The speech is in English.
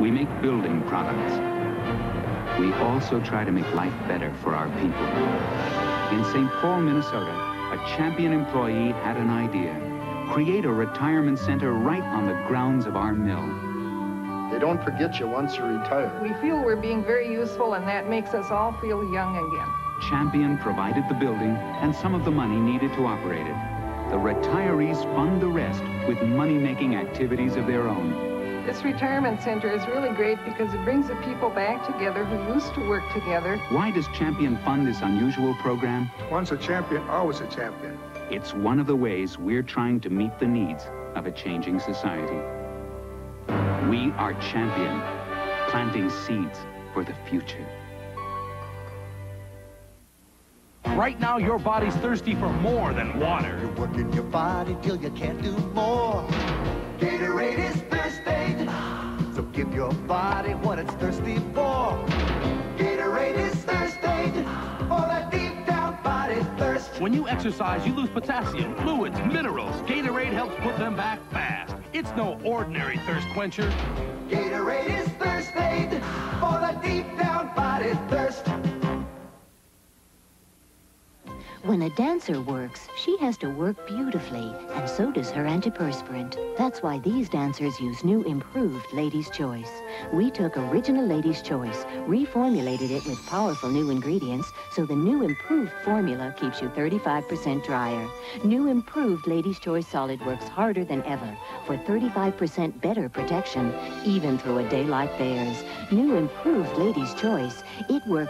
We make building products. We also try to make life better for our people. In St. Paul, Minnesota, a champion employee had an idea. Create a retirement center right on the grounds of our mill. They don't forget you once you retire. We feel we're being very useful, and that makes us all feel young again. Champion provided the building and some of the money needed to operate it. The retirees fund the rest with money-making activities of their own. This retirement center is really great because it brings the people back together who used to work together. Why does Champion fund this unusual program? Once a champion, always a champion. It's one of the ways we're trying to meet the needs of a changing society. We are Champion, planting seeds for the future. Right now, your body's thirsty for more than water. You're working your body till you can't do more. Body what it's thirsty for. Gatorade is thirsty for that deep down body thirst. When you exercise, you lose potassium, fluids, minerals. Gatorade helps put them back fast. It's no ordinary thirst quencher. Gatorade is thirsty When a dancer works, she has to work beautifully, and so does her antiperspirant. That's why these dancers use new improved Ladies' Choice. We took original Ladies' Choice, reformulated it with powerful new ingredients, so the new improved formula keeps you 35% drier. New improved Ladies' Choice Solid works harder than ever for 35% better protection, even through a day like theirs. New improved Ladies' Choice, it works